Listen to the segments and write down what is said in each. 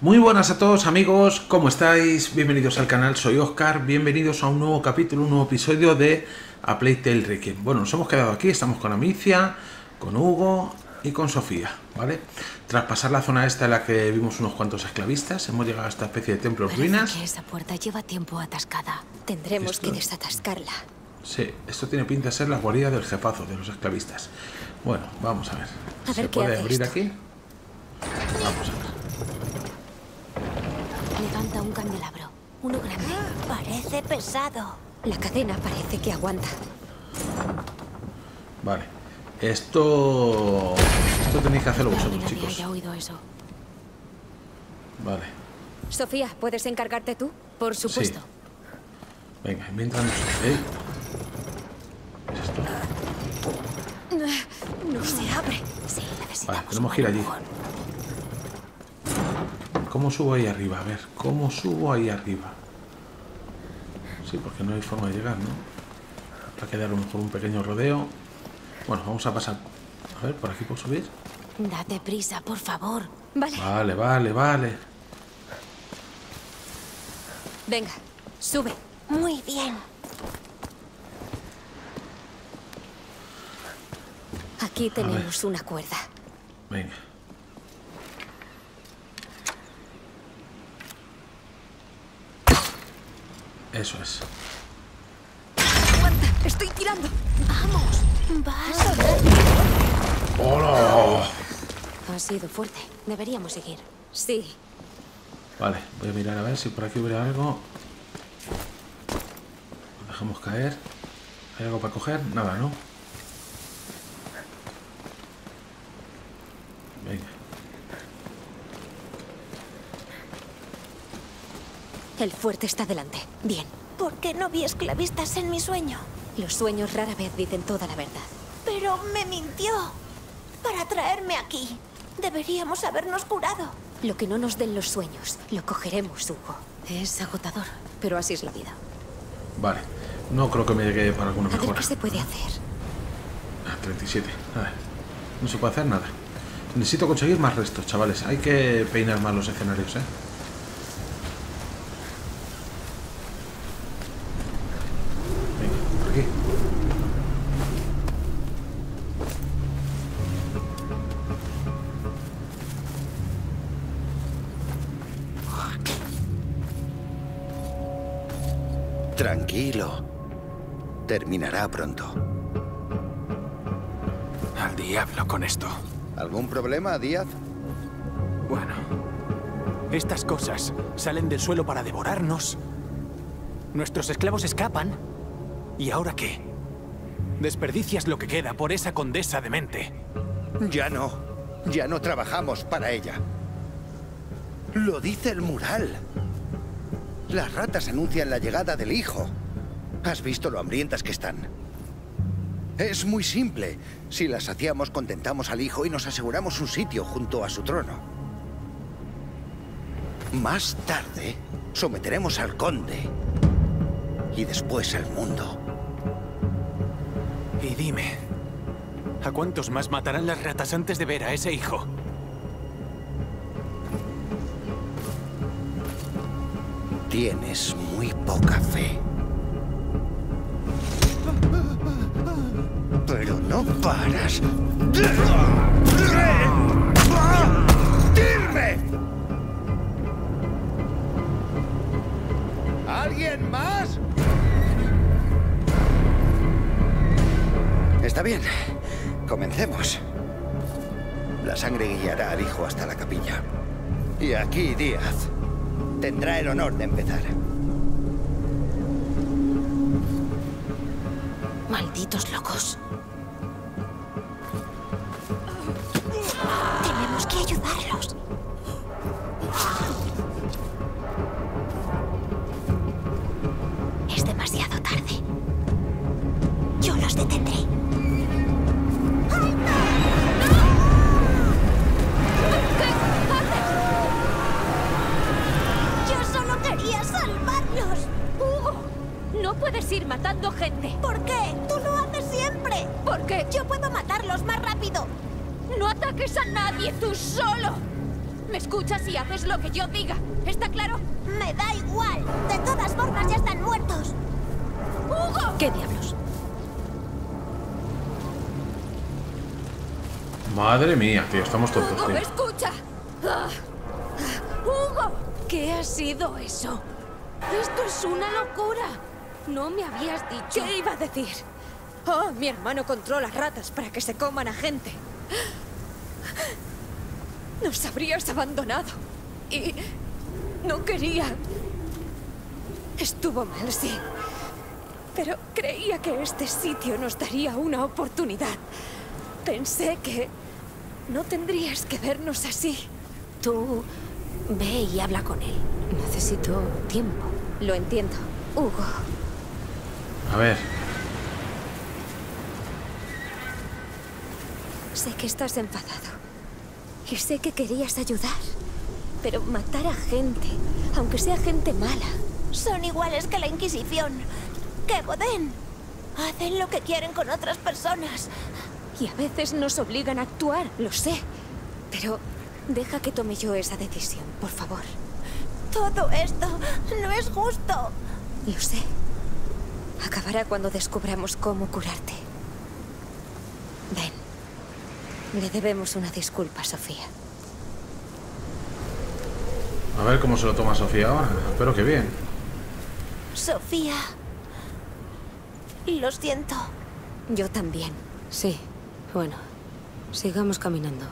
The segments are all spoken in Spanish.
Muy buenas a todos amigos, ¿cómo estáis? Bienvenidos al canal, soy Oscar, bienvenidos a un nuevo capítulo, un nuevo episodio de A Playtale Requiem. Bueno, nos hemos quedado aquí, estamos con Amicia, con Hugo y con Sofía, ¿vale? Tras pasar la zona esta en la que vimos unos cuantos esclavistas, hemos llegado a esta especie de templo Parece ruinas. que esa puerta lleva tiempo atascada. Tendremos Esto- que desatascarla. Sí, esto tiene pinta de ser la guarida del jefazo de los esclavistas. Bueno, vamos a ver. A ¿Se ver puede abrir esto. aquí? Vamos a ver. Uno grande. Parece pesado. La cadena parece que aguanta. Vale. Esto... Esto tenéis que hacerlo vosotros, chicos. oído eso. Vale. Sofía, ¿puedes encargarte tú? Por supuesto. Venga, mientras nos... ¿eh? ¿Qué es esto? No se abre. Sí, necesitamos Vale, tenemos que ir allí. empujón. ¿Cómo subo ahí arriba? A ver, ¿cómo subo ahí arriba? Sí, porque no hay forma de llegar, ¿no? Habrá que dar a lo mejor un pequeño rodeo. Bueno, vamos a pasar. A ver, ¿por aquí puedo subir? Date prisa, por favor. Vale. Vale, vale, vale. Venga, sube. Muy bien. Aquí tenemos una cuerda. Venga. Eso es. ¡Aguanta! ¡Estoy tirando! Vamos. Vas. ¡Hola! Ha sido fuerte. Deberíamos seguir. Sí. Vale, voy a mirar a ver si por aquí hubiera algo. Lo dejamos caer. ¿Hay algo para coger? Nada, ¿no? Venga. El fuerte está delante. Bien. ¿Por qué no vi esclavistas en mi sueño? Los sueños rara vez dicen toda la verdad. Pero me mintió. Para traerme aquí. Deberíamos habernos curado. Lo que no nos den los sueños, lo cogeremos, Hugo. Es agotador, pero así es la vida. Vale. No creo que me llegue para alguna A ver mejora. qué se puede hacer. Ah, 37. A ver. No se puede hacer nada. Necesito conseguir más restos, chavales. Hay que peinar más los escenarios, ¿eh? Terminará pronto. Al diablo con esto. ¿Algún problema, Díaz? Bueno. Estas cosas salen del suelo para devorarnos. Nuestros esclavos escapan. ¿Y ahora qué? Desperdicias lo que queda por esa condesa de mente. Ya no. Ya no trabajamos para ella. Lo dice el mural. Las ratas anuncian la llegada del hijo. ¿Has visto lo hambrientas que están? Es muy simple. Si las saciamos, contentamos al hijo y nos aseguramos un sitio junto a su trono. Más tarde, someteremos al conde. Y después al mundo. Y dime, ¿a cuántos más matarán las ratas antes de ver a ese hijo? Tienes muy poca fe. Pero no paras. ¡Dirme! ¿Alguien más? Está bien. Comencemos. La sangre guiará al hijo hasta la capilla. Y aquí Díaz tendrá el honor de empezar. Malditos locos. Tío, estamos tontos, ¡Hugo, tío. escucha! Ah, ah, ¡Hugo! ¿Qué ha sido eso? Esto es una locura. No me habías dicho. ¿Qué iba a decir? Oh, mi hermano controla ratas para que se coman a gente. Nos habrías abandonado. Y no quería. Estuvo mal, sí. Pero creía que este sitio nos daría una oportunidad. Pensé que no tendrías que vernos así. Tú ve y habla con él. Necesito tiempo. Lo entiendo. Hugo, A ver, sé que estás enfadado. Y sé que querías ayudar. Pero matar a gente, aunque sea gente mala, Son iguales que la Inquisición. Que Godén. Hacen lo que quieren con otras personas. Y a veces nos obligan a actuar, lo sé. Pero deja que tome yo esa decisión, por favor. Todo esto no es justo. Lo sé. Acabará cuando descubramos cómo curarte. Ven. Le debemos una disculpa, Sofía. a ver cómo se lo toma Sofía ahora. Espero que bien. Sofía. Lo siento. Yo también. Sí. Bueno, sigamos caminando.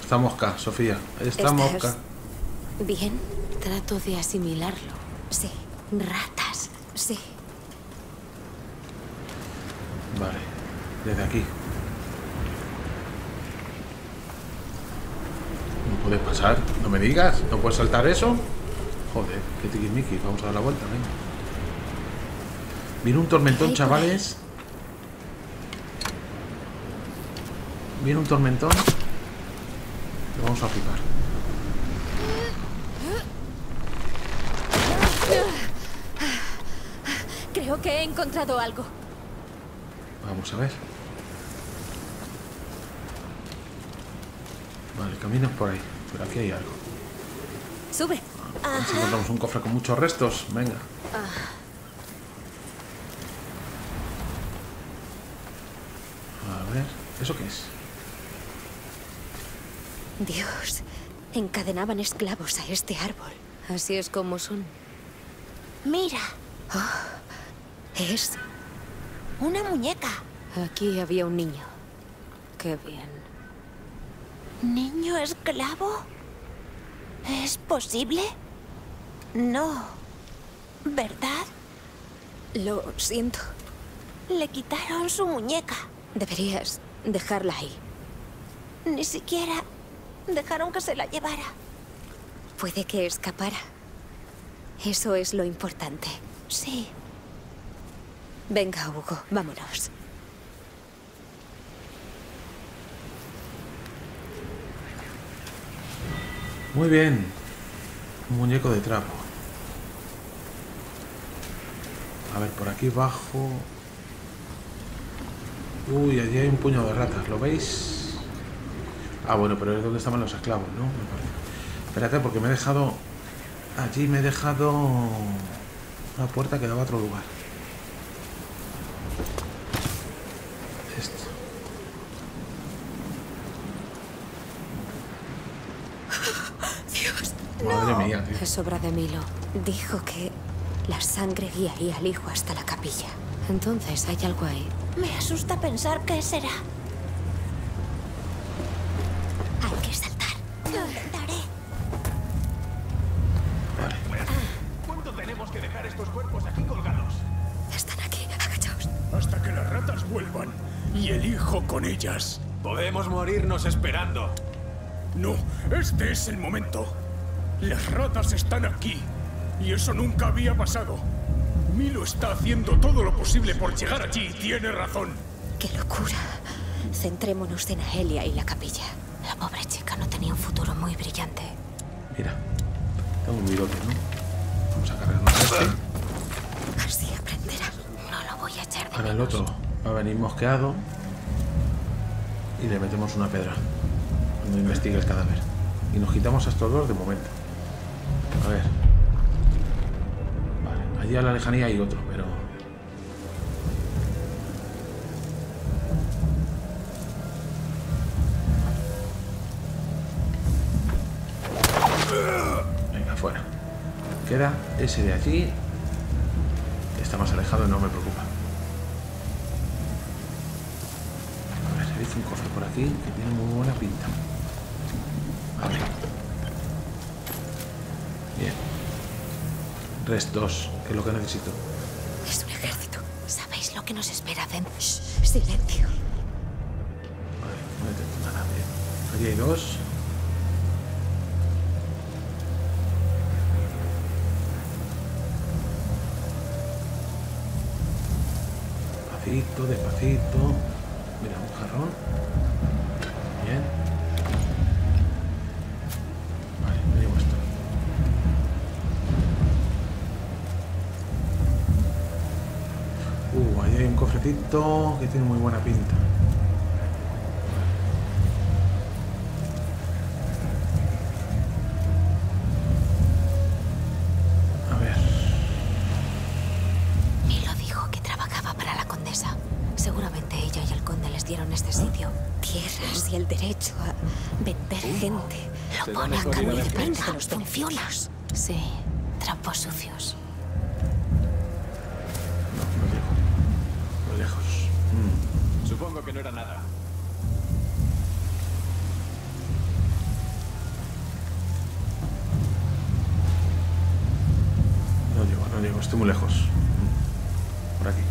Esta mosca, Sofía. Esta ¿Estás mosca. bien? Trato de asimilarlo. Sí. Ratas. Sí. Vale, desde aquí. No puedes pasar, no me digas, no puedes saltar eso. Joder, qué tiquismiqui, vamos a dar la vuelta, venga. Viene un tormentón, ahí. Viene un tormentón. Lo vamos a flipar. Creo que he encontrado algo. Vamos a ver. Vale, camino es por ahí, pero aquí hay algo. Sube. A ver si encontramos un cofre con muchos restos. Venga. A ver, ¿eso qué es? Dios, encadenaban esclavos a este árbol. Así es como son. Mira, Es. una muñeca. Aquí había un niño. Qué bien. ¿Niño esclavo? ¿Es posible? No. ¿Verdad? Lo siento. Le quitaron su muñeca. Deberías dejarla ahí. Ni siquiera dejaron que se la llevara. Puede que escapara. Eso es lo importante. Sí. Venga, Hugo, vámonos. Muy bien. Un muñeco de trapo. A ver, por aquí bajo. Uy, allí hay un puño de ratas, ¿lo veis? Ah, bueno, pero es donde estaban los esclavos, ¿no? Me parece. Espérate, porque me he dejado... Allí me he dejado una puerta que daba a otro lugar. Esto. Dios. Madre mía, tío. Es obra de Milo. Dijo que la sangre guiaría al hijo hasta la capilla. Entonces hay algo ahí. Me asusta pensar qué será. Podemos morirnos esperando. No, este es el momento. Las ratas están aquí y eso nunca había pasado. Milo está haciendo todo lo posible por llegar allí y tiene razón. ¡Qué locura! Centrémonos en Aelia y la capilla. La pobre chica no tenía un futuro muy brillante. Mira. Tengo un bigote, ¿no? Vamos a cargarnos este. Así aprenderá. No lo voy a echar de Ahora el otro va a venir mosqueado. Y le metemos una pedra. cuando investigue el cadáver. Y nos quitamos a estos dos de momento. A ver. Vale, allí a la lejanía hay otro, pero... Venga, fuera. Queda ese de allí. Está más alejado no me preocupa. Un cofre por aquí que tiene muy buena pinta. Vale. Bien. Rest 2, que es lo que necesito. Es un ejército. ¿Sabéis lo que nos espera? Shh, silencio. Vale, no detecto nada. Bien. Allí hay dos. Despacito, despacito. Bien. Vale, me llevo esto. Uh, ahí hay un cofrecito que tiene muy buena pinta. Lejos. Mm, Supongo que no era nada. no llego, no llego. Estoy muy lejos. Por aquí.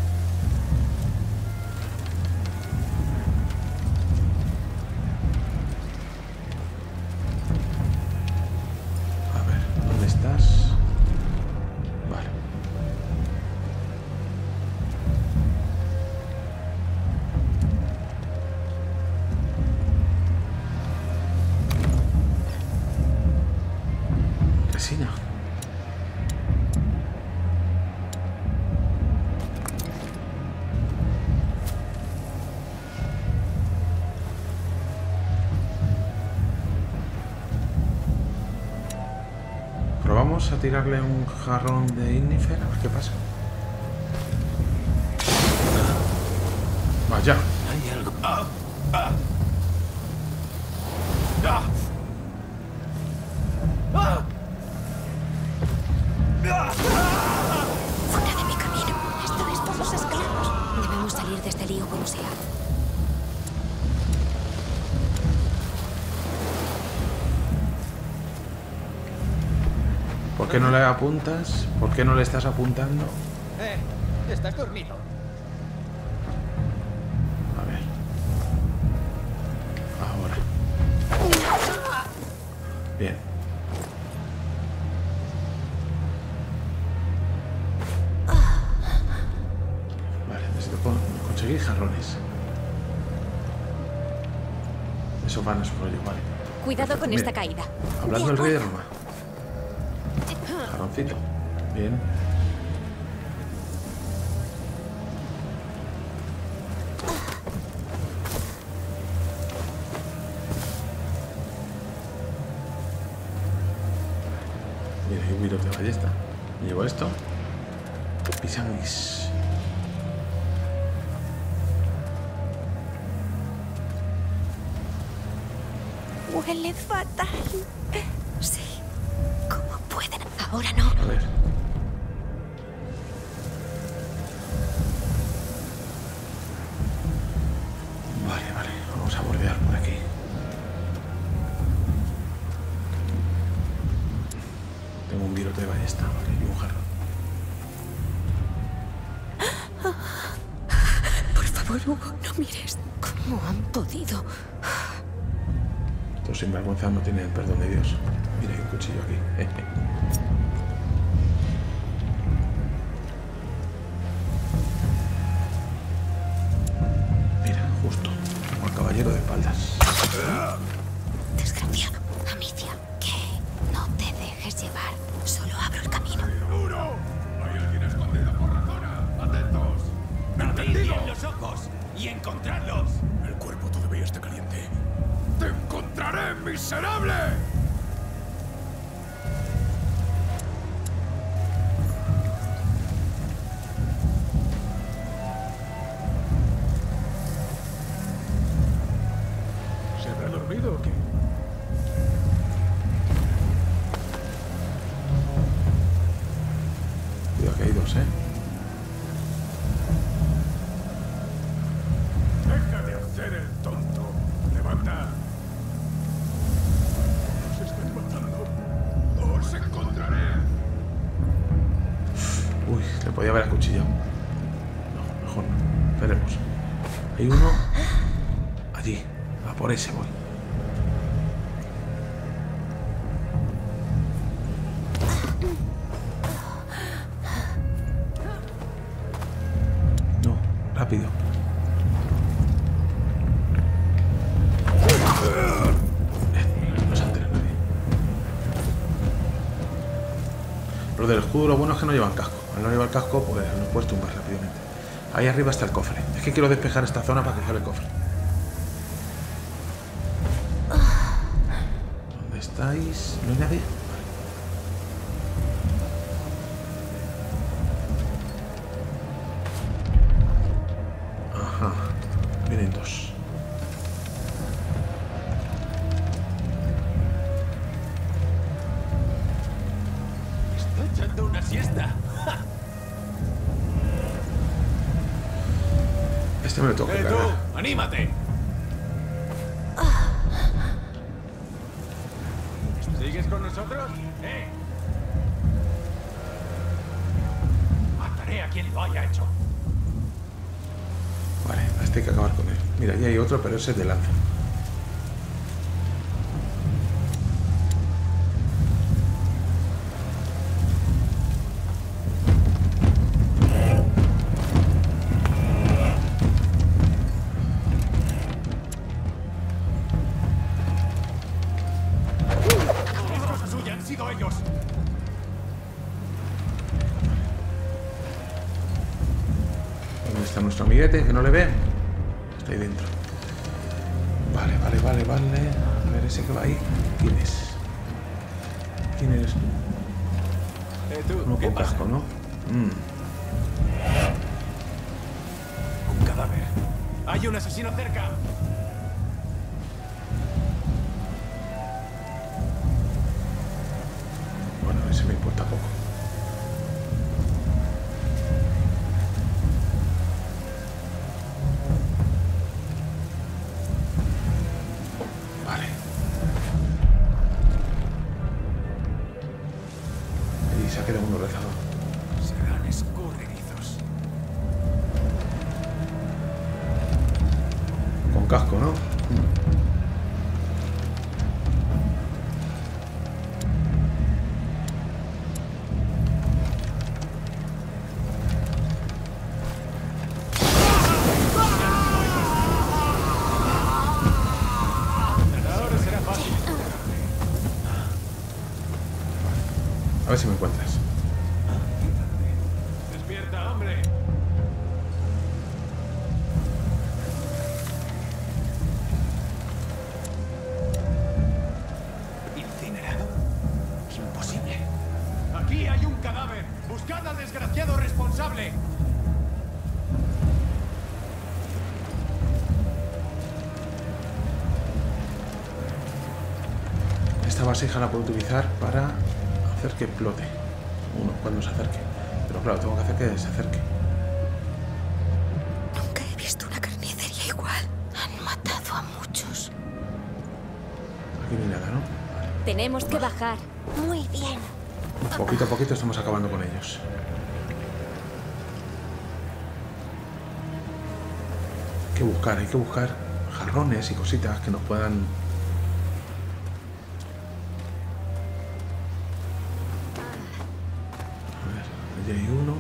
Tirarle un jarrón de ver qué pasa. Apuntas? ¿Por qué no le estás apuntando? Eh, estás dormido. A ver. Ahora. Bien. Vale, necesito con- conseguir jarrones. Eso van a su rollo, vale. Cuidado con Mira, esta caída. Hablando del rey de Roma. Bien. Mira, hay un virus de ballesta. Llevo esto. Pisanguis. Huele fatal. Ahora no. A ver. Vale, vale. Vamos a bordear por aquí. Tengo un virote de ballesta. Vale, y un jarrón. Por favor, Hugo, no mires. ¿Cómo han podido? Estos sinvergüenzas no tienen perdón Le podía haber acuchillado. No, mejor no. Esperemos. Hay uno allí. A por ese voy. No, rápido. Se. Los del escudo lo bueno es que no llevan casco. No llevar casco, pues nos puedes tumbar rápidamente. Ahí arriba está el cofre. Es que quiero despejar esta zona para coger el cofre. ¿Dónde estáis? ¿No hay nadie? Lanza. Es ¿Quién es? ¿Quién eres tú? Eh, tú, casco, ¿no? Mm. Un cadáver. ¡Hay un asesino cerca! Bueno, ese me importa poco. Vasija la puedo utilizar para hacer que explote. Uno, cuando se acerque. Pero claro, tengo que hacer que se acerque. Nunca he visto una carnicería igual. Han matado a muchos. Aquí no hay nada, ¿no? Tenemos que bajar. Muy bien. Poquito a poquito estamos acabando con ellos. Hay que buscar, hay que buscar jarrones y cositas que nos puedan... hay uno.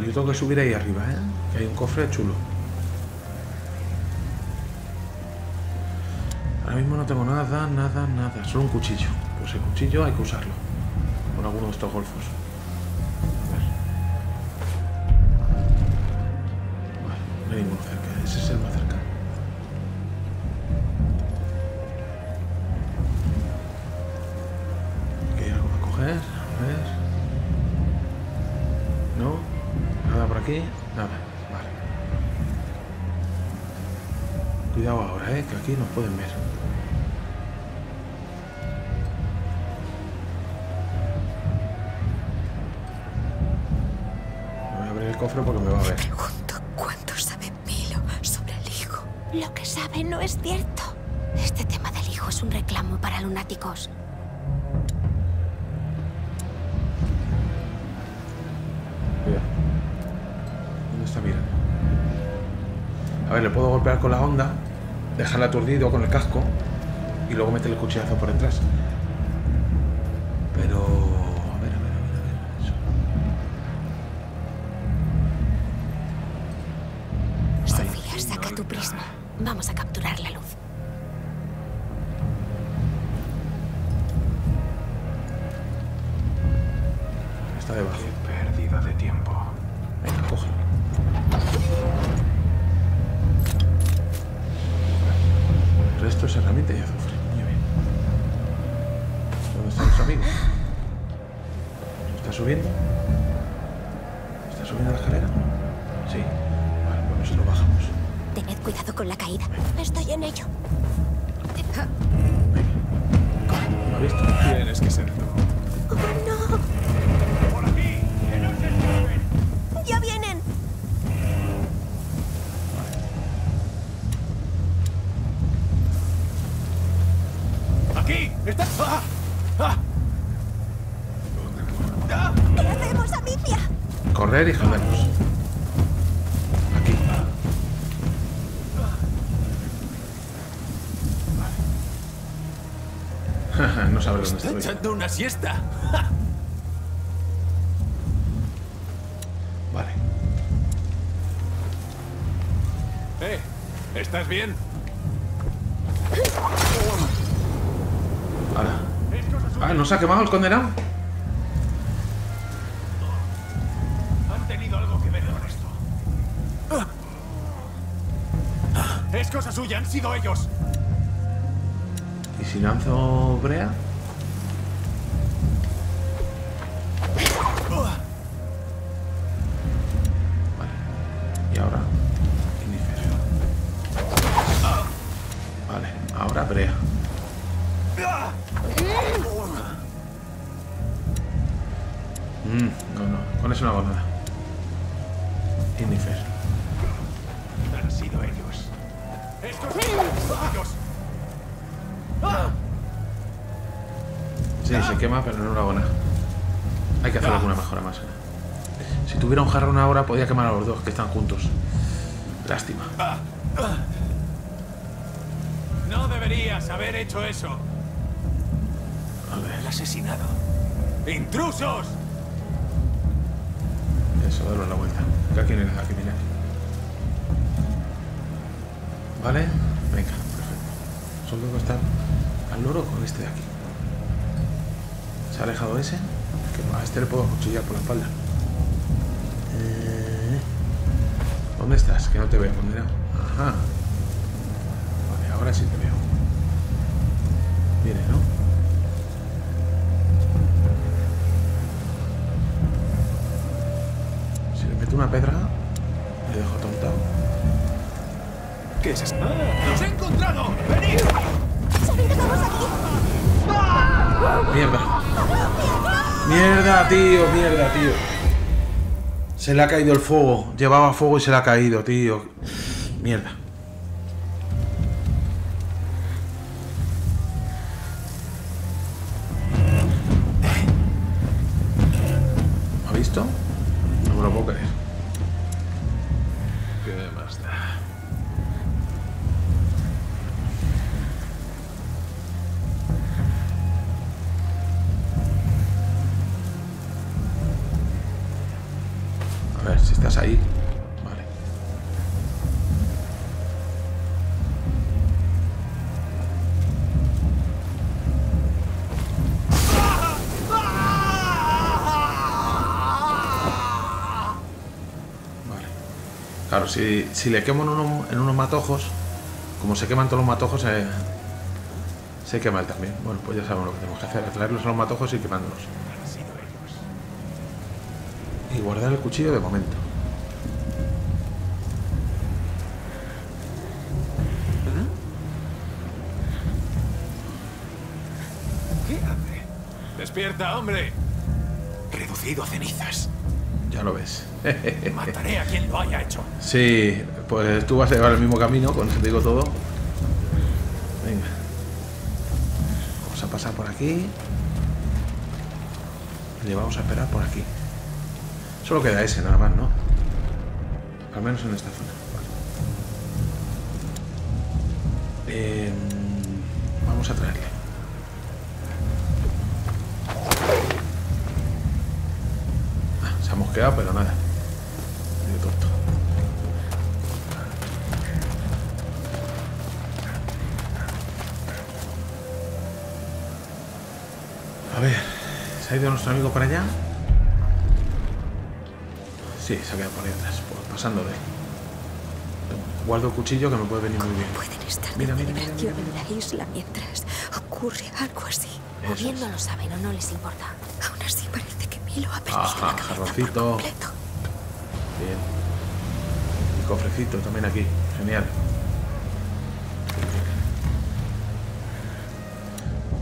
Y yo tengo que subir ahí arriba, ¿eh? Que hay un cofre chulo. Ahora mismo no tengo nada, nada, nada. Solo un cuchillo. Pues el cuchillo hay que usarlo. Con alguno de estos golfos. A ver. Ese es el más aquí nos pueden ver. Voy a abrir el cofre porque me va a ver. Pregunto cuánto sabe Milo sobre el hijo. Lo que sabe no es cierto. Este tema del hijo es un reclamo para lunáticos. Cuidado. ¿Dónde está mirando? A ver, le puedo golpear con la onda, dejarle aturdido con el casco y luego meterle el cuchillazo por detrás. Cuidado con la caída. Estoy en ello. ¿Lo has visto? Tienes que ser tú. ¡Oh, no! ¡Ya vienen! ¡Aquí! ¡Está! ¡Ah! ¡Ah! ¡Ah! ¿Qué hacemos, Amicia? Correr y jodernos. Está estoy. echando una siesta. Vale. Eh, ¿estás bien? Ahora. Ah, ¿no se ha quemado el condenado? Han tenido algo que ver con esto. Es cosa suya, han sido ellos. ¿Y si lanzo brea? Podía quemar a los dos que están juntos. Lástima. No deberías haber hecho eso. A ver, El asesinado. ¡Intrusos! eso, darle la vuelta. Que aquí no hay nada, aquí viene. ¿Vale? Venga, perfecto. Solo tengo que estar al loro con este de aquí. ¿Se ha alejado ese? Que a este le puedo cuchillar por la espalda. ¿Dónde estás? Que no te veo, condenado. Ajá. Vale, ahora sí te veo. Viene, ¿no? Si le meto una pedra, le dejo tontado. ¿Qué es eso? ¡Los he encontrado! ¡Venid! ¿Saben que estamos aquí? Mierda. Mierda, tío, mierda, tío. Se le ha caído el fuego. Llevaba fuego y se le ha caído, tío. Mierda. Si, si le quemo en, uno- en unos matojos, como se queman todos los matojos, se, se quema él también. Bueno, pues ya sabemos lo que tenemos que hacer, atraerlos a los matojos y quemándolos. Y guardar el cuchillo de momento. ¿Qué hace? ¡Despierta, hombre! Reducido a cenizas. Ya lo ves. Mataré a quien lo haya hecho. Sí, pues tú vas a llevar el mismo camino, con eso te digo todo. Venga. Vamos a pasar por aquí. Y vamos a esperar por aquí. Solo queda ese, nada más, ¿no? Al menos en esta zona. Vale. Em, vamos a traerle. Se ha mosqueado, pero nada. Medio tonto. A ver, ¿se ha ido nuestro amigo para allá? Sí, se ha quedado por ahí atrás, pasando de él. Guardo el cuchillo que me puede venir muy bien. Pueden estar Mira, mira, mira, en la isla mientras ocurre algo así. O Eso bien es. no lo saben o no les importa. Que Milo ha perdido Ajá, completo. Bien. Y cofrecito también aquí. Genial.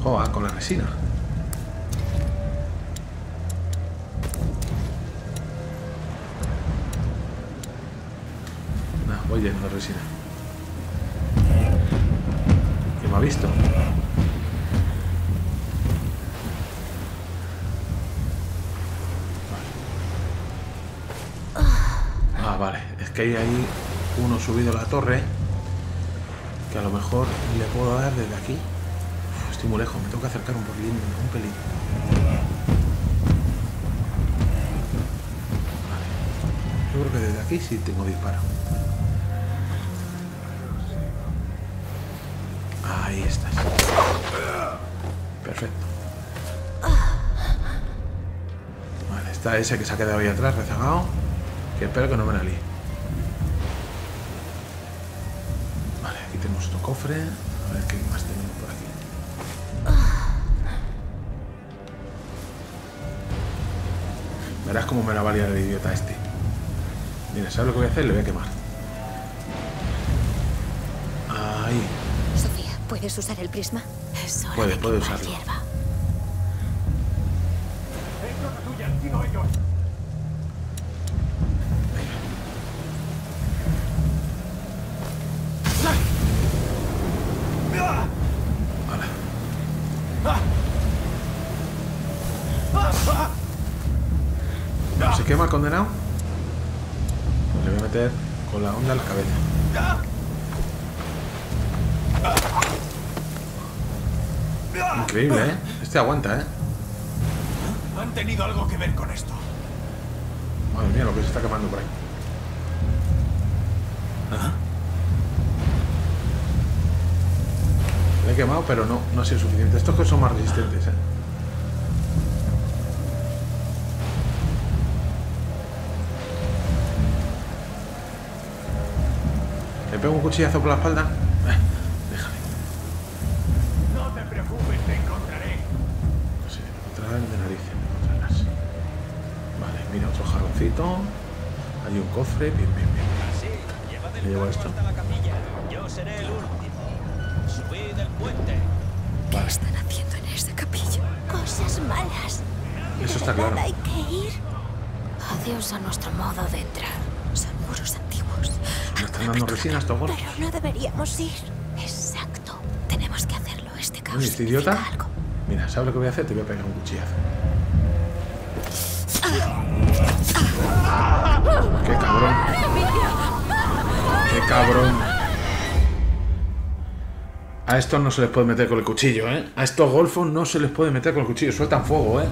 Joder, con la resina. Nah, voy lleno de resina. ¿Quién me ha visto? Ah, vale. Es que hay ahí uno subido a la torre que a lo mejor le puedo dar desde aquí. Estoy muy lejos, me tengo que acercar un pelín, un pelín. Yo creo que desde aquí sí tengo disparo. Ahí estás. Perfecto. Vale, está ese que se ha quedado ahí atrás, rezagado. Que espero que no me la líe. Otro cofre. A ver qué más tenemos por aquí. Verás cómo me la va a liar el idiota este. Mira, ¿sabes lo que voy a hacer? Le voy a quemar. Ahí. Sofía, ¿puedes usar el prisma? Es hora Puede, de puede usarlo. hierba. Condenado? Pues le voy a meter con la onda al cabeza. Increíble, ¿eh? Este aguanta, ¿eh? Han tenido algo que ver con esto. Madre mía, lo que se está quemando por ahí. Le he quemado, pero no, no ha sido suficiente. Estos que son más resistentes, ¿eh? Pego un cuchillazo por la espalda? Eh, déjale. No te preocupes, te encontraré. Sí, encontrarán de narices, me encontrarás. Vale, mira, otro jarroncito. Hay un cofre, bien, bien, bien. Sí, llevad el Me llevo esto. hasta la capilla. Yo seré el último. Subid el puente. ¿Qué están haciendo en esa capilla? Cosas malas. Eso ¿De está claro. hay que ir? Adiós a nuestro modo de entrar. Resina estos gordos. Pero no deberíamos ir. Exacto. Tenemos que hacerlo. Este caos este idiota. algo. Mira, ¿sabes lo que voy a hacer? Te voy a pegar un cuchillazo. ¡Qué cabrón! ¡Qué cabrón! A estos no se les puede meter con el cuchillo, ¿eh? A estos golfos no se les puede meter con el cuchillo. Sueltan fuego, ¿eh?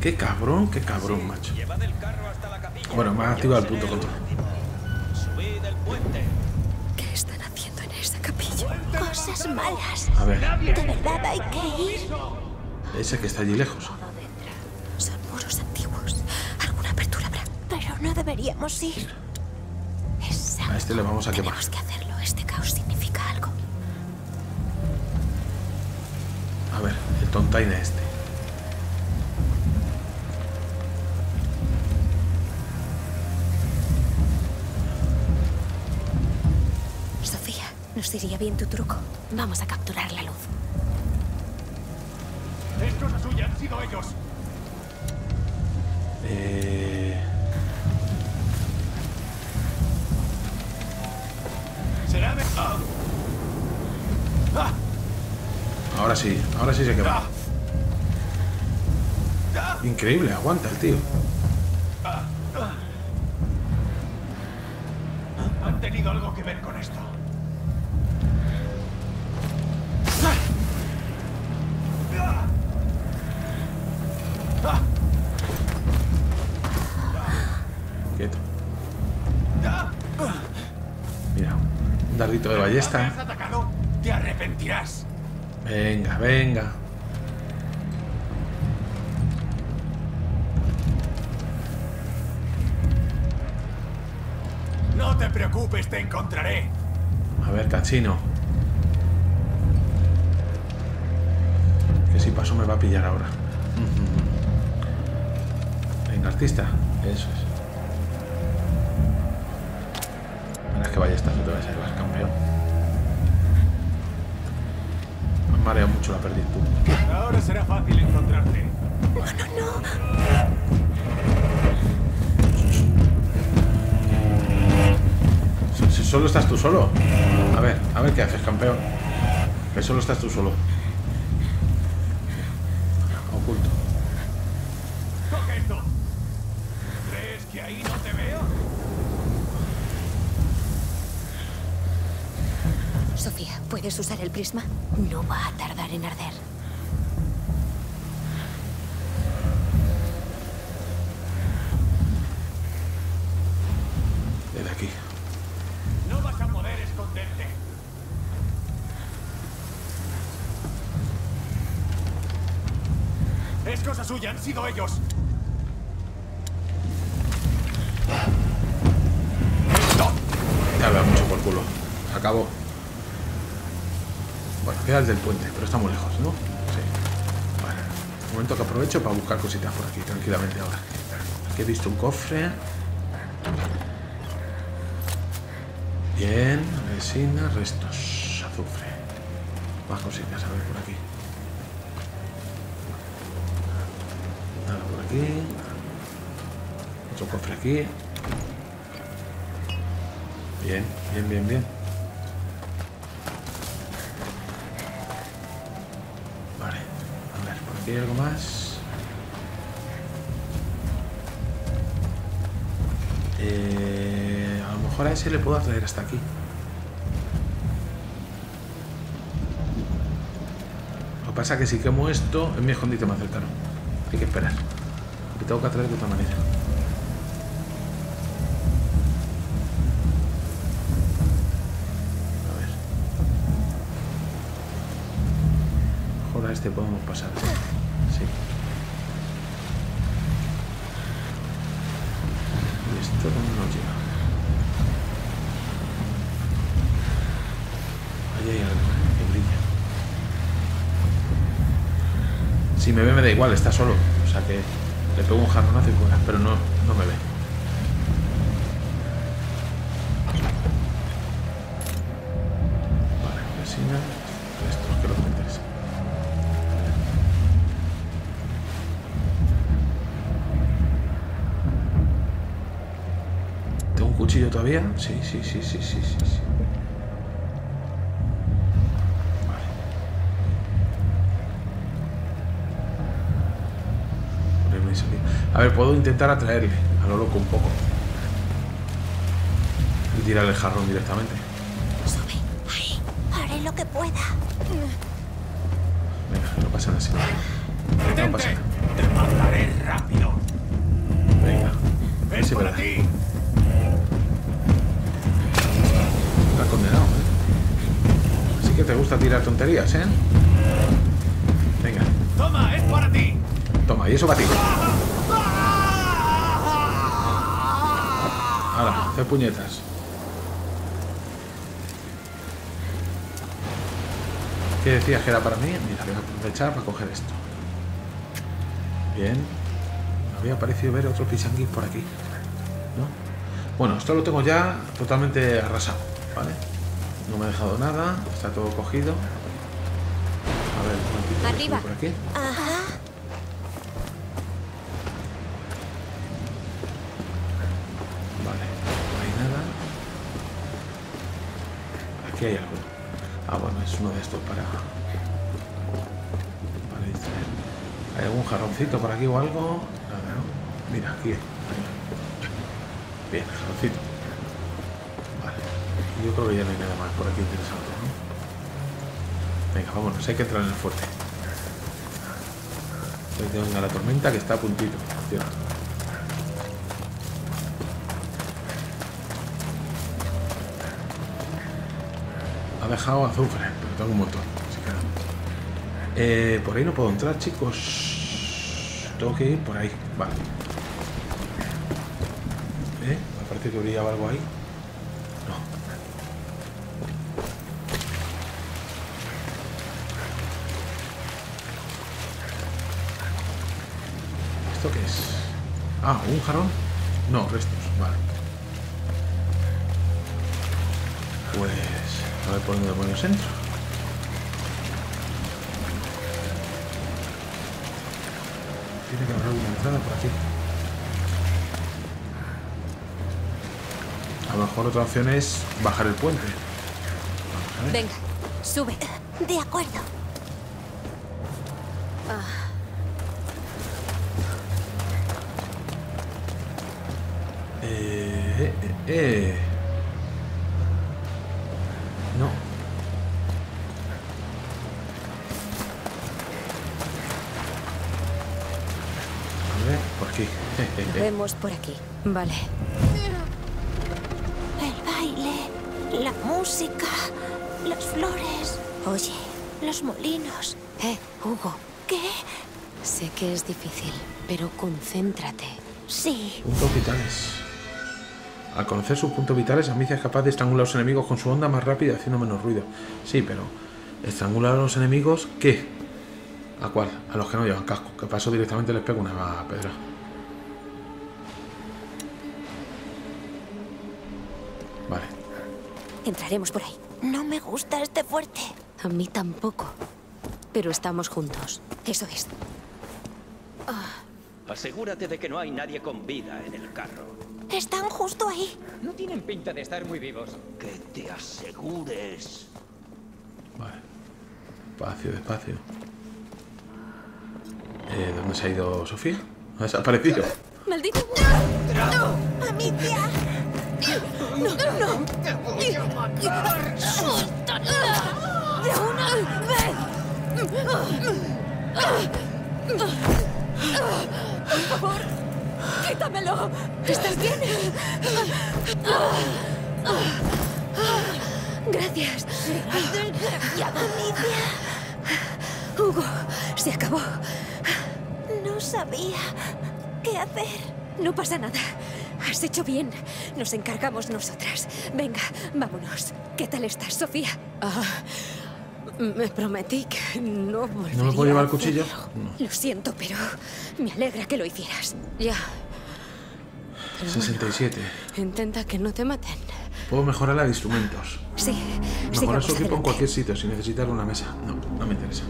¡Qué cabrón, qué cabrón, macho! Hasta. Bueno, me ha activado el punto control. Malas. A ver, ¿De verdad hay que ir? ese que está allí lejos. Son muros antiguos. ¿Alguna apertura habrá? Pero no deberíamos ir. Es este le vamos a quemar. Tenemos que hacerlo. Este caos significa algo. A ver, el tontaina este. Nos iría bien tu truco. Vamos a capturar la luz. Es cosa suya, han sido ellos. Eh, Será de... Ah. Ah. ahora sí, ahora sí se quema. Ah. Ah. Increíble, aguanta el tío. Han tenido algo que ver con esto. Ballesta. Te arrepentirás. Venga, venga. No te preocupes, te encontraré. A ver, cachino. Que si paso me va a pillar ahora. Venga, artista. Eso es. Verás que ballesta no te vas a llevar, campeón. Me has mareado mucho la perdiz tú. Ahora será fácil encontrarte. Si, si solo estás tú solo. A ver, a ver qué haces, campeón. Que solo estás tú solo. Oculto. Coge esto. ¿Crees que ahí no te veo? Sofía, ¿puedes usar el prisma? No va a tardar en arder. Desde aquí. No vas a poder esconderte. Es cosa suya, han sido ellos. Del puente, pero está muy lejos, ¿no? Sí. Bueno, momento que aprovecho para buscar cositas por aquí, tranquilamente ahora. Aquí he visto un cofre. Bien, resina, restos, azufre. Más cositas, a ver por aquí. Nada por aquí. Otro cofre aquí. Bien, bien, bien, bien. Algo más. Eh, a lo mejor a ese le puedo atraer hasta aquí. Lo que pasa es que si quemo esto, es mi escondite más cercano. Hay que esperar. Le tengo que atraer de otra manera. A ver. Mejor este podemos pasar. Sí. ¿Y esto dónde nos lleva? Ahí hay algo, ¿eh? Que brilla. Si me ve me da igual, está solo. O sea que le pego un jarronazo y fuera, pero no, no me ve. Todavía? Sí, sí, sí, sí, sí, sí. sí. Vale. Aquí. A ver, puedo intentar atraerle a lo loco un poco. Y tirarle el jarrón directamente. Sube. Ahí. Haré lo que pueda. Venga, no pasa nada así. No pasa nada. ¡Te mataré rápido! Venga. ¡Es Sí, para gusta tirar tonterías, ¿eh? Venga. Toma, es para ti. Toma, y eso para ti. Ahora, hacer puñetas. ¿Qué decías que era para mí? Mira, voy a aprovechar para coger esto. Bien. Me había parecido ver otro pichanguín por aquí. ¿No? Bueno, esto lo tengo ya totalmente arrasado, ¿vale? No me ha dejado nada, está todo cogido. A ver, un momentito, Arriba. por aquí. Ajá. Vale, no hay nada. Aquí hay algo. Ah, bueno, es uno de estos para. Para distraer. ¿Hay algún jarroncito por aquí o algo? Nada, ¿no? Mira, aquí. Bien, jarroncito. Yo creo que ya no hay nada más por aquí interesante, ¿no? Venga, vámonos, hay que entrar en el fuerte. Venga la tormenta que está a puntito. Ha dejado azufre, pero tengo un montón. Eh, por ahí no puedo entrar, chicos. Tengo que ir por ahí. Vale. ¿Eh? Me parece que brillaba algo ahí. Ah, ¿un jarrón? No, restos. Vale. Pues a ver por dónde demonios entro. Tiene que haber alguna entrada por aquí. A lo mejor otra opción es bajar el puente. Venga, sube. De acuerdo. Por aquí. Vale. El baile, la música, las flores. Oye, los molinos. Eh, Hugo. ¿Qué? Sé que es difícil, pero concéntrate. Sí. Puntos vitales. Al conocer sus puntos vitales, Amicia es capaz de estrangular a los enemigos con su onda más rápida, haciendo menos ruido. Sí, pero estrangular a los enemigos, ¿qué? ¿A cuál? A los que no llevan casco, que paso directamente les pego una pedra. Entraremos por ahí. No me gusta este fuerte. A mí tampoco. Pero estamos juntos. Eso es. Asegúrate de que no hay nadie con vida en el carro. Están justo ahí. No tienen pinta de estar muy vivos. Que te asegures. Vale. Despacio, despacio. Eh, ¿Dónde se ha ido Sofía? ¿Ha desaparecido? ¡Maldito! ¡Amicia! ¡De una vez! ¡Por favor! ¡Quítamelo! ¿Estás bien? Gracias. Amicia. Hugo, se acabó. No sabía qué hacer. No pasa nada. Has hecho bien. Nos encargamos nosotras. Venga, vámonos. ¿Qué tal estás, Sofía? Ah, me prometí que no volvería ¿No me puedo llevar el cuchillo? No. Lo siento, pero me alegra que lo hicieras. Ya. Pero 67. bueno, intenta que no te maten. Puedo mejorar la de instrumentos. Sí, Mejorar su equipo en cualquier sitio sin necesitar una mesa. No, no me interesa.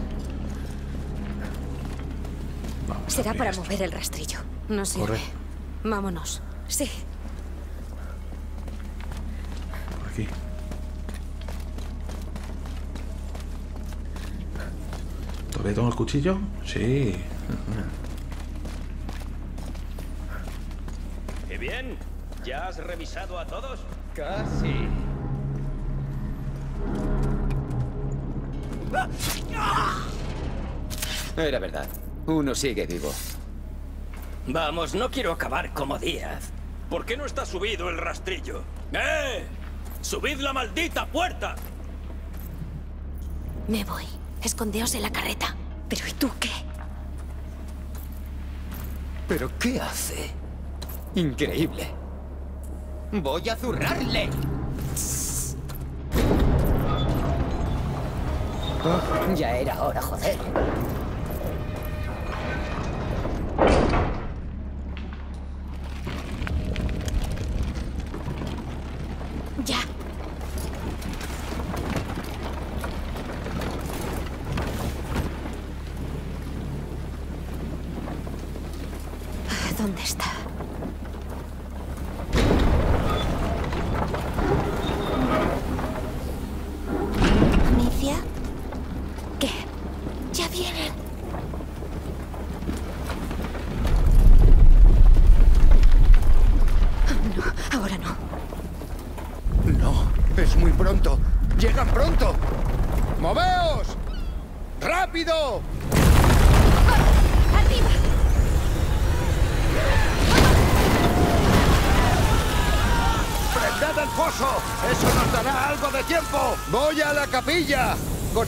Vamos Será para esto. mover el rastrillo. No sirve. Corre. Vámonos. Sí, Por aquí. ¿Todavía tengo el cuchillo? Sí. ¿Y bien? ¿Ya has revisado a todos? Casi. Era verdad. Uno sigue vivo. Vamos, no quiero acabar como Díaz. ¿Por qué no está subido el rastrillo? ¡Eh! ¡Subid la maldita puerta! Me voy. Escondeos en la carreta. pero ¿y tú qué? ¿Pero qué hace? Increíble. Voy a zurrarle. Ya era hora, joder.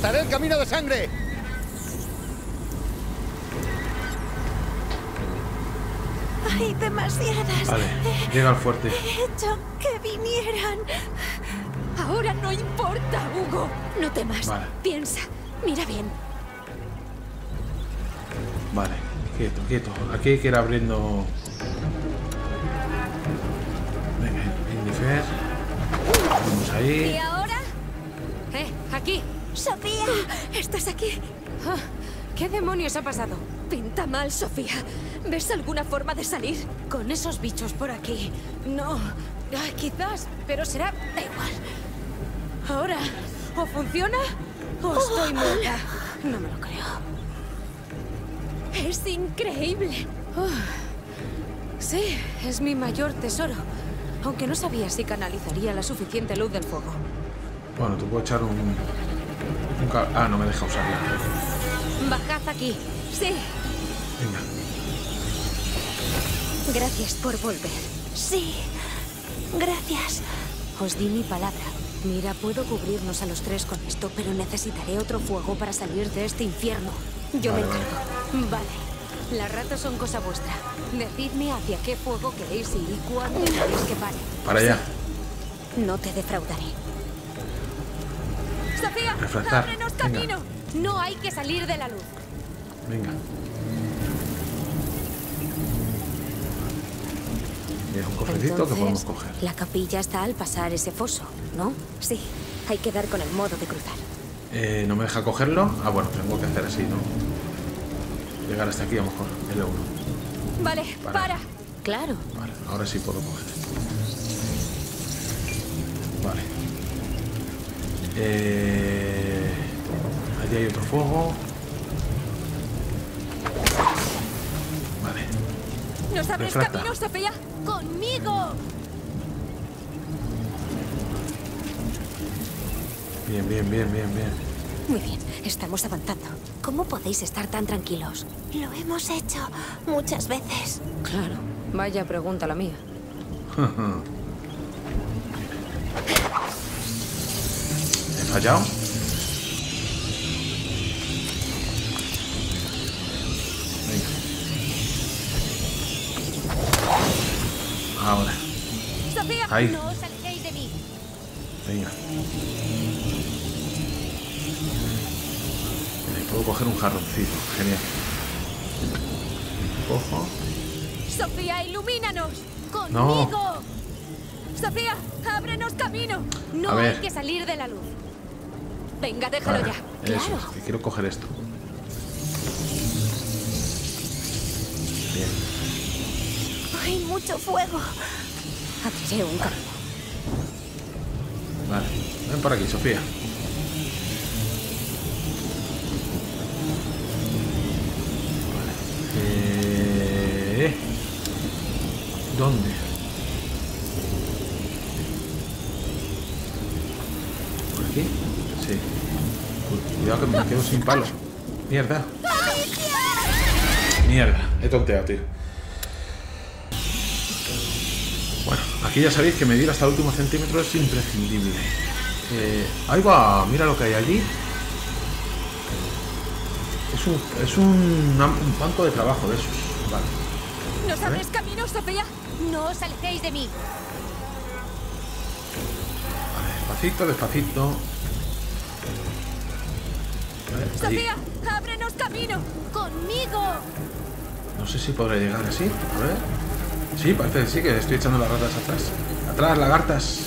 ¡Cortaré el camino de sangre! Hay demasiadas. Vale, llega al fuerte. He hecho que vinieran. Ahora no importa, Hugo. No temas. Vale. Piensa. Mira bien. Vale, quieto, quieto. Aquí hay que ir abriendo. Venga, Indifer. Vamos ¿Y ahí. ahora? Eh, aquí. Sofía, ¿Estás aquí? Ah, ¿Qué demonios ha pasado? Pinta mal, Sofía. ¿Ves alguna forma de salir? Con esos bichos por aquí. No. Ah, quizás, pero será... Da igual. Ahora, o funciona o estoy muerta. No me lo creo. Es increíble. Sí, es mi mayor tesoro. Aunque no sabía si canalizaría la suficiente luz del fuego. Bueno, te puedo echar un. Ah, no me deja usarla. Bajad aquí. Sí, Venga. gracias por volver. sí. Gracias. Os di mi palabra. Mira, puedo cubrirnos a los tres con esto, pero necesitaré otro fuego para salir de este infierno. Yo me Vale, encargo. Vale. Las ratas son cosa vuestra. Decidme hacia qué fuego queréis ir y cuándo queréis que pare. Para allá. No te defraudaré. Sofía, Refractar. ábrenos Venga. camino. No hay que salir de la luz. Venga. Mira, un cofrecito que podemos Entonces, coger. La capilla está al pasar ese foso, ¿no? Sí, hay que dar con el modo de cruzar. Eh, ¿No me deja cogerlo? Ah, bueno, tengo que hacer así, ¿no? Llegar hasta aquí a lo mejor, L1. Vale, Para. para. Claro. Vale, ahora sí puedo coger. Eh, allí hay otro fuego. Vale. ¿Nos abres camino, Sofía? ¡Conmigo! Bien, bien, bien, bien, bien. Muy bien, estamos avanzando. ¿Cómo podéis estar tan tranquilos? Lo hemos hecho muchas veces. Claro. Vaya pregunta la mía. fallado? Venga. Ahora, Sofía, Ahí. no os de mí. venga. Puedo coger un jarroncito. Genial. Cojo. Sofía, ilumínanos. Conmigo. Sofía, ábrenos camino. No hay que salir de la luz. Venga, déjalo ya. Eso, es, que quiero coger esto. Bien. Hay mucho fuego. Abriré un camino. Vale. Ven por aquí, Sofía. Vale. Eh, ¿Dónde? ¿Por aquí? Sí. Cu- Cuidado que me quedo sin palo. Mierda. Mierda. He tonteado, tío. Bueno, aquí ya sabéis que medir hasta el último centímetro es imprescindible. Eh, ahí va, mira lo que hay allí. Es un, es un, un banco de trabajo de esos. Vale. ¿Nos abres camino, Sofía? No os alejéis de mí. Vale, despacito, despacito. Sofía, ábrenos camino. ¡Conmigo! No sé si podré llegar así. A ver. Sí, parece que sí, que estoy echando las ratas atrás. Atrás, lagartas.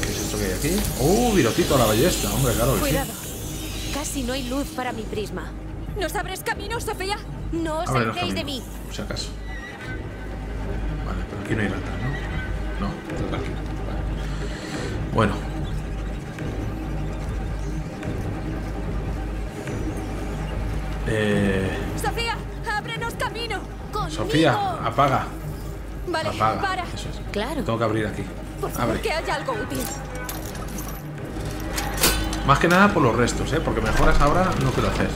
¿Qué es esto que hay aquí? ¡Uh, virotito a la ballesta! Hombre, claro que sí. Cuidado. Casi no hay luz para mi prisma. ¿Nos abres camino, Sofía? No os alejéis de mí. Por si acaso. Vale, pero aquí no hay ratas, ¿no? No, tranquilo. Vale. Bueno. Eh, Sofía, ábrenos camino. ¡Conmigo! Sofía, apaga. Vale, Apaga. para. Eso es. Claro. Tengo que abrir aquí. Por favor, Abre. que haya algo útil. Más que nada por los restos, ¿eh? Porque mejoras ahora no quiero hacer.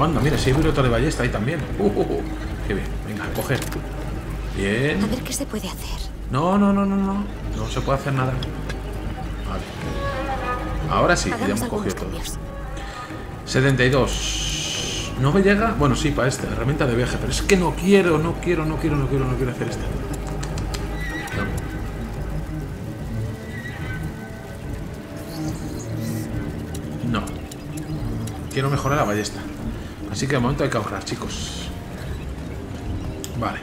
Anda, mira, si hay de ballesta ahí también. Uh, uh, uh. Qué bien. Venga, coger. A Bien. ver qué se puede hacer. No, no, no, no, no. No se puede hacer nada. Vale. Ahora sí, que ya hemos cogido todo. cambios. 72. ¿No me llega? Bueno, sí, para esta, herramienta de viaje. Pero es que no quiero, no quiero, no quiero, no quiero, no quiero hacer esta. No. No. Quiero mejorar la ballesta. Así que de momento hay que ahorrar, chicos. Vale.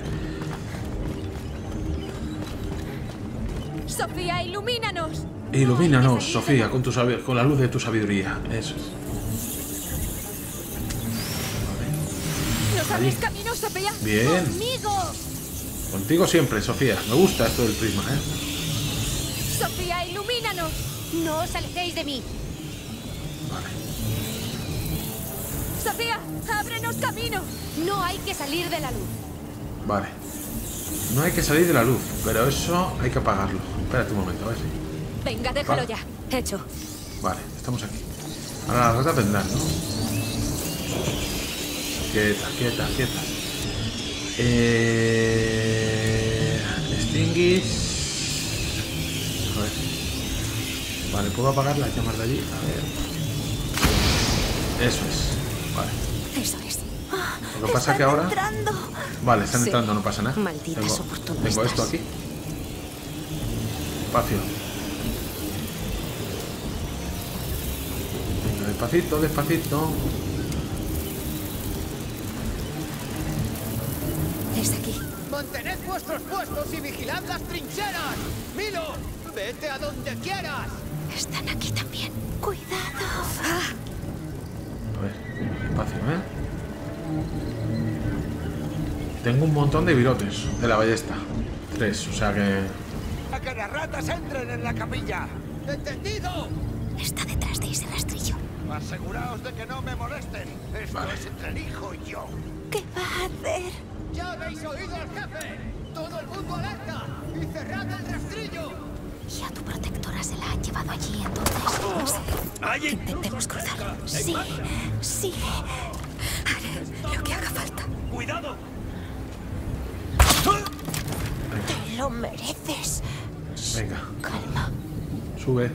Sofía, ilumínanos. Ilumínanos, Sofía, con, tu con la luz de tu sabiduría. Eso es. ¿Nos abres camino, Sofía? Bien. ¡Conmigo! Contigo siempre, Sofía. Me gusta esto del prisma, ¿eh? Sofía, ilumínanos. No os alejéis de mí. Vale. Sofía, ábrenos camino. No hay que salir de la luz. Vale. No hay que salir de la luz, pero eso hay que apagarlo. Espérate un momento, a ver si. Venga, déjalo Vale. ya. Hecho. Vale, estamos aquí. Ahora las ratas vendrán, ¿no? Quieta, quieta, quieta. Eh... Extinguis. A ver. Vale, ¿puedo apagar las llamas de allí? A ver. Eso es. Vale. Eso es. Lo que pasa Están que ahora... entrando. Vale, están Sí. entrando, no pasa nada. Malditas tengo, oportunistas. tengo esto aquí. Espacio. Venga, despacito, despacito. Mantened vuestros puestos y vigilad las trincheras. Milo, vete a donde quieras. Están aquí también. ¡Cuidado! A ver, despacio, ¿eh? Tengo un montón de virotes de la ballesta. Tres, o sea que... A que las ratas entren en la capilla. ¿Entendido? Está detrás de ese rastrillo. Aseguraos de que no me molesten. Esto Vale. es entre el hijo y yo. ¿Qué va a hacer? ¡Ya habéis oído al jefe! ¡Todo el mundo alerta! ¡Y cerrad el rastrillo! Y a tu protectora se la han llevado allí, entonces. No sé. ¡Hay Intentemos cruzar. Sí, sí. Haré lo que haga falta. ¡Cuidado! Te lo mereces. Venga, Calma. sube.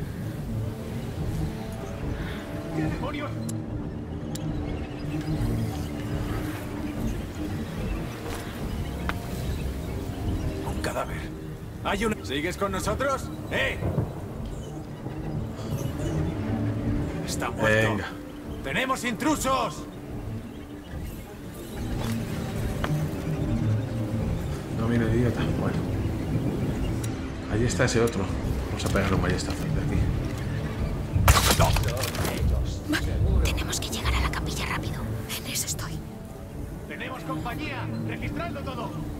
¿Qué demonios? Cadáver. Hay un... ¿Sigues con nosotros? ¡Eh! Está muerto. Venga. ¡Tenemos intrusos! No mire, idiota. Bueno. Allí está ese otro. Vamos a pegarle un ballestazo de aquí. Tenemos que llegar a la capilla rápido. En eso estoy. ¡Tenemos compañía! ¡Registradlo todo!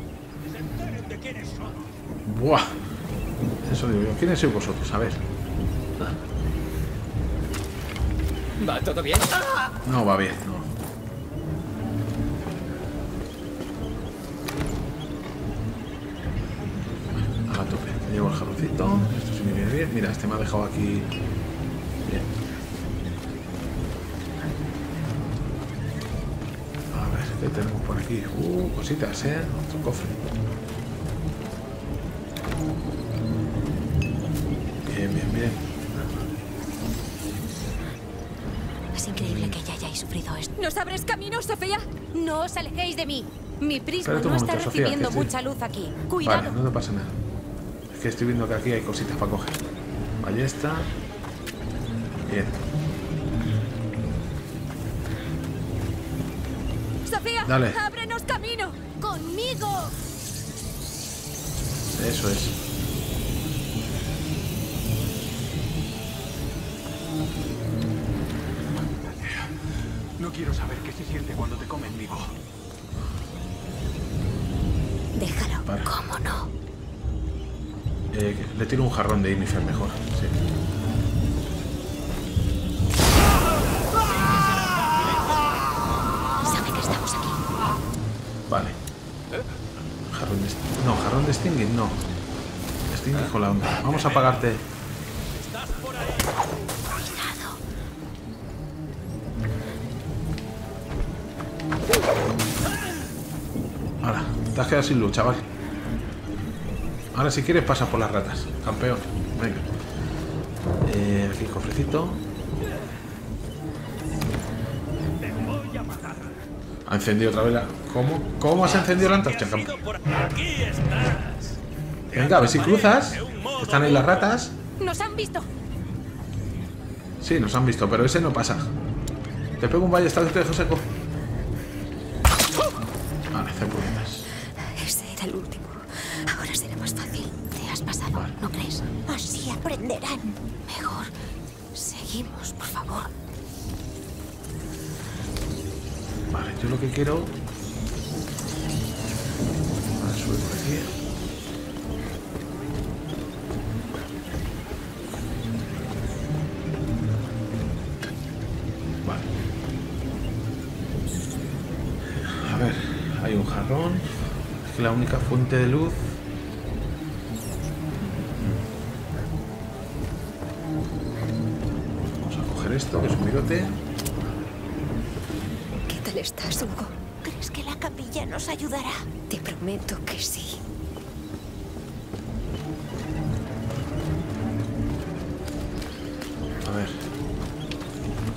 ¡Buah! Eso digo yo. ¿Quiénes sois vosotros? A ver. ¿Va todo bien? No, va bien, no. A la tope. Me llevo el jarroncito. Esto sí me viene bien. Mira, este me ha dejado aquí. ¿Qué tenemos por aquí? Uh, cositas, ¿eh? Otro cofre. Bien, bien, bien. Es increíble que ya hayáis sufrido esto. ¿Nos abres camino, Sofía? No os alejéis de mí. Mi prisma no está momento, recibiendo mucha luz aquí. Cuidado. Vale, no te pasa nada. Es que estoy viendo que aquí hay cositas para coger. Ballesta. Bien. Dale. ábrenos camino. ¡Conmigo! Eso es. No quiero saber qué se siente cuando te comen vivo. Déjalo. ¿Cómo no? Eh, le tiro un jarrón de Inifer mejor. Sí. No. Stinging con la onda. Vamos a. Cuidado. Ahora, te has quedado sin luz, chaval. Ahora si quieres pasa por las ratas, campeón. Venga. Eh, aquí cofrecito. Ha encendido otra vez la... ¿Cómo? ¿Cómo has encendido la antorcha, campeón? Venga, a ver si cruzas. Están ahí las ratas. ¡Nos han visto! Sí, nos han visto, pero ese no pasa. Te pego un ballestazo y te dejo seco. Vale, hace puñetas. Ese era el último. Ahora será más fácil. Te has pasado, ¿no crees? Así aprenderán. Mejor. Seguimos, por favor. Vale, yo lo que quiero... fuente de luz... Vamos a coger esto, que es un virote. ¿Qué tal estás, Hugo? ¿Crees que la capilla nos ayudará? Te prometo que sí. A ver.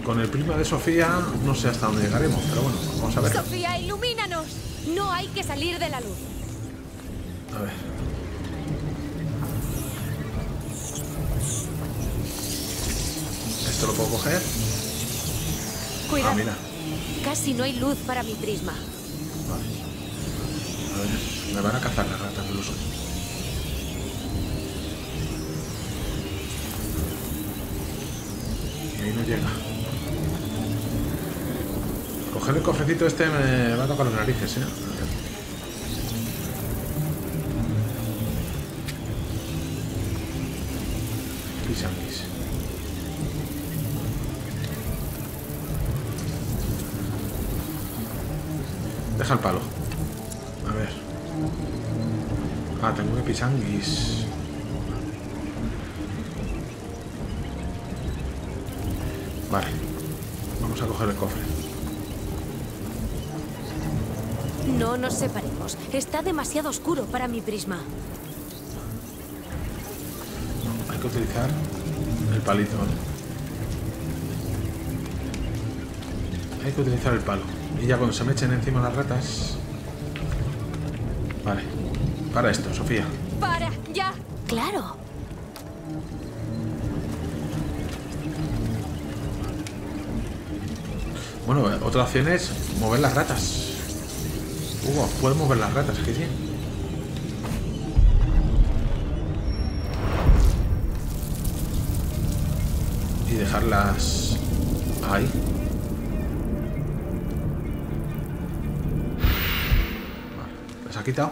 Con el prima de Sofía no sé hasta dónde llegaremos, pero bueno, vamos a ver. ¡Sofía, ilumínanos! No hay que salir de la luz. ¿Esto lo puedo coger? Cuidado. Ah, mira. Casi no hay luz para mi prisma. Vale. A ver, me van a cazar las ratas, lo sé. Y ahí no llega. Coger el cofrecito este me va a tocar las narices, ¿eh? Deja el palo. A ver. Ah, tengo que pisanguis. Vale. Vamos a coger el cofre. No nos separemos. Está demasiado oscuro para mi prisma. Hay que utilizar el palito. Hay que utilizar el palo. Y ya cuando se me echen encima las ratas... Vale. Para esto, Sofía. ¡Para! ¡Ya! Claro. Bueno, otra opción es mover las ratas. Hugo, puedes mover las ratas, que sí. Y dejarlas ahí. Quitado?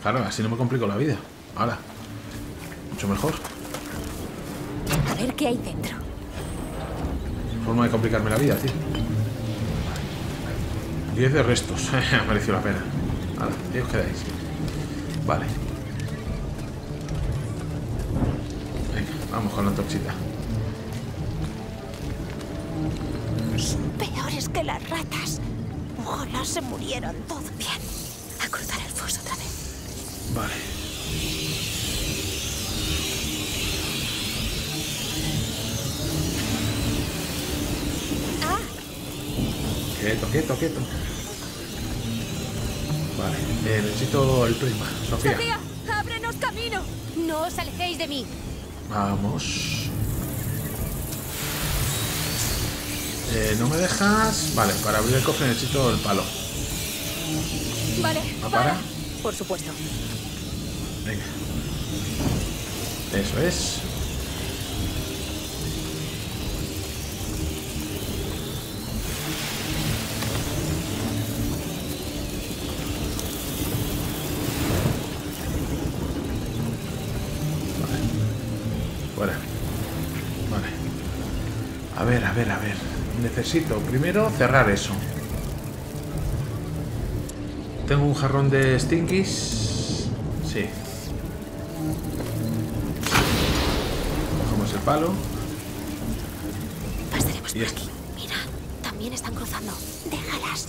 Claro, así no me complico la vida. Ahora, mucho mejor. A ver qué hay dentro. Forma de complicarme la vida, tío. 10 de restos. ha merecido la pena. Ahora, ahí os quedáis. Vale. Venga, vamos con la antorchita. Son peores que las ratas. Ojalá se murieran todos. Bien. A cruzar el foso otra vez. Vale. Ah, Quieto, quieto, quieto. Vale, eh, necesito el prisma. Sofía. ¡Sofía! ¡Ábrenos camino! No os alejéis de mí. Vamos. Eh, no me dejas. Vale, para abrir el cofre necesito el palo. Vale, ¿No para. para? Por supuesto. Venga. Eso es. Ver, a ver, a ver. Necesito primero cerrar eso. Tengo un jarrón de stinkies. Sí. Cogemos el palo. Pasaremos Y por esto. aquí. Mira, también están cruzando. Déjalas.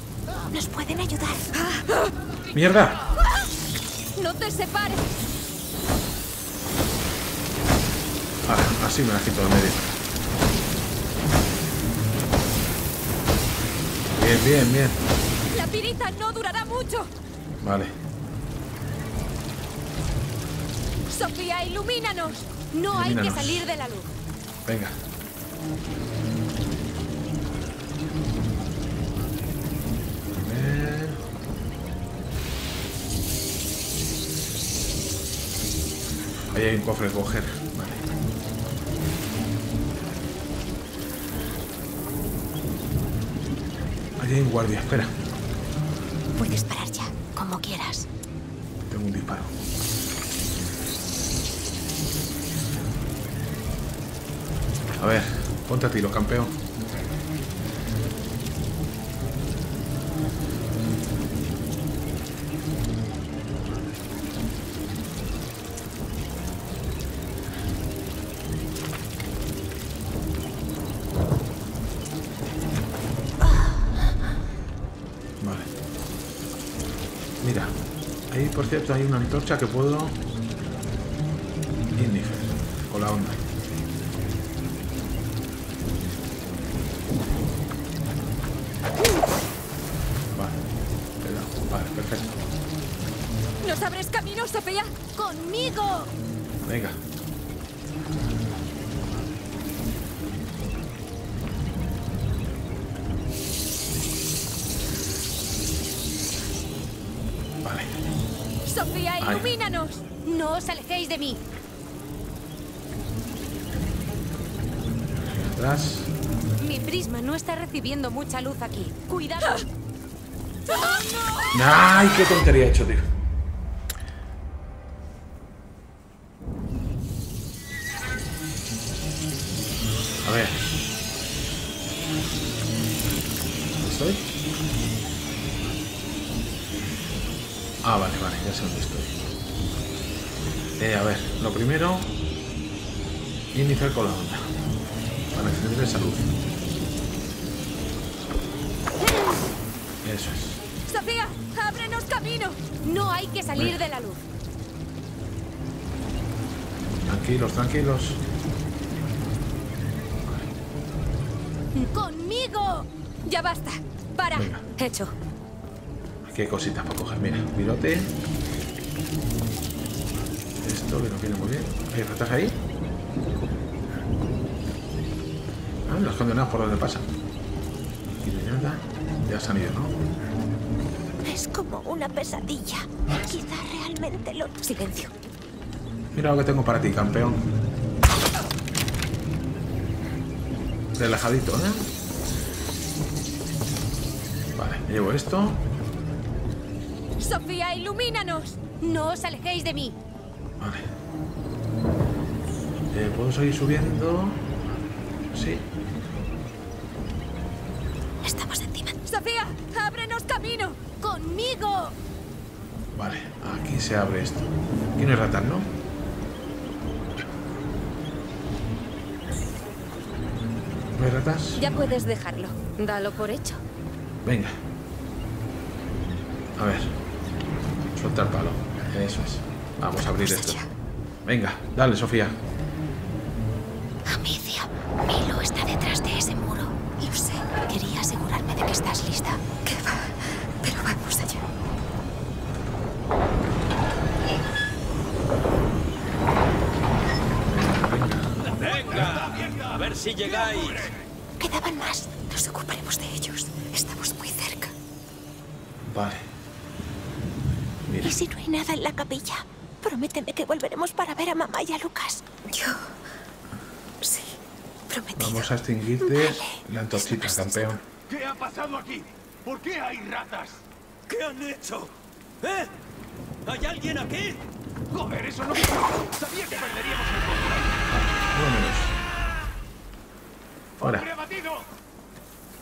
Nos pueden ayudar. ¡Mierda! ¡No te separes! Ahora, así me la quito de medio. Bien, bien, bien. La pirita no durará mucho. Vale. Sofía, ilumínanos. No hay que salir de la luz. Venga. Ahí hay un cofre que coger. Guardia, espera. Puedes parar ya, como quieras. Tengo un disparo. A ver, ponte a tiro, campeón. Cierto hay una antorcha que puedo... Ignifer, con la onda. Recibiendo mucha luz aquí. Cuidado. ¡Ay, qué tontería he hecho, tío! Tranquilos, tranquilos. ¡Conmigo! Ya basta. Para. Venga. Hecho. Hay cositas para coger. Mira, virote. Esto que no viene muy bien. ¿Hay ratas ahí? Ah, los condenados por donde pasan. No hay nada. Ya se han ido, ¿no? Es como una pesadilla. Quizá realmente lo... Silencio. Mira lo que tengo para ti, campeón. Relajadito, ¿eh? Vale, llevo esto. Sofía, ilumínanos. No os alejéis de mí. Vale. Eh, ¿Puedo seguir subiendo? Sí. Estamos encima. Sofía, ábrenos camino. ¡Conmigo! Vale, aquí se abre esto. Aquí no hay ratas, ¿no? Ya puedes dejarlo. Dalo por hecho. Venga. A ver. Suelta el palo. Eso es. Vamos a abrir esto. Venga, dale, Sofía. La antorchita, campeón. ¿Qué ha pasado aquí? ¿Por qué hay ratas? ¿Qué han hecho? ¿Eh? ¿Hay alguien aquí? Joder, eso no... Sabía que perderíamos el control. Vámonos. Ahora. ¡Hombre abatido!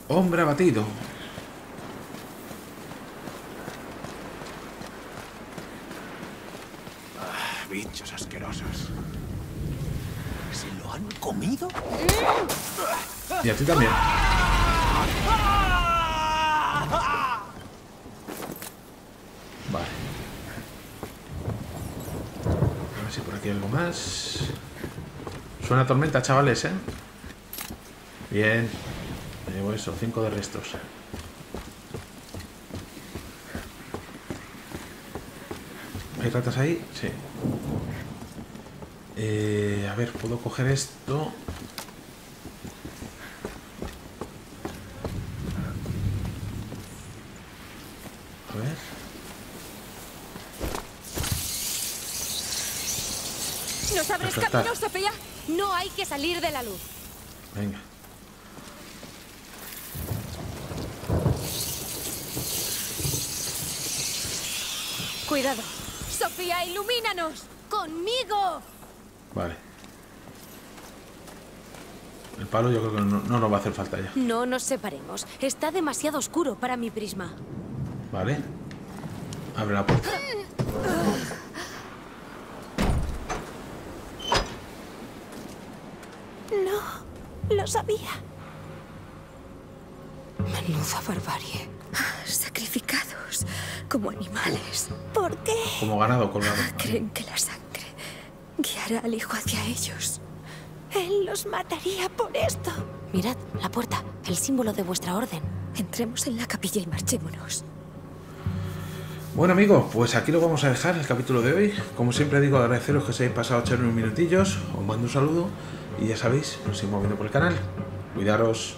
Hombre abatido. Bichos asquerosos. ¿Se lo han comido? Y a ti también. Vale. A ver si por aquí hay algo más. Suena tormenta, chavales, ¿eh? Bien. Me llevo eso, cinco de restos. ¿Hay ratas ahí? Sí. Eh, a ver, puedo coger esto. A ver. ¿Nos abres Eso está. camino, Sofía? No hay que salir de la luz. Venga. Cuidado. Sofía, ilumínanos. Conmigo. Vale. El palo yo creo que no, no nos va a hacer falta ya. No nos separemos. Está demasiado oscuro para mi prisma. Vale. Abre la puerta. No, lo sabía. Menuda barbarie. Sacrificados como animales. ¿Por qué? Como ganado colgado. Creen que la sangre guiará al hijo hacia ellos. Él los mataría por esto. Mirad, la puerta, el símbolo de vuestra orden. Entremos en la capilla y marchémonos. Bueno amigos, pues aquí lo vamos a dejar el capítulo de hoy. Como siempre digo, agradeceros que os hayáis pasado a echar unos minutillos. Os mando un saludo y ya sabéis, nos seguimos viendo por el canal. Cuidaros.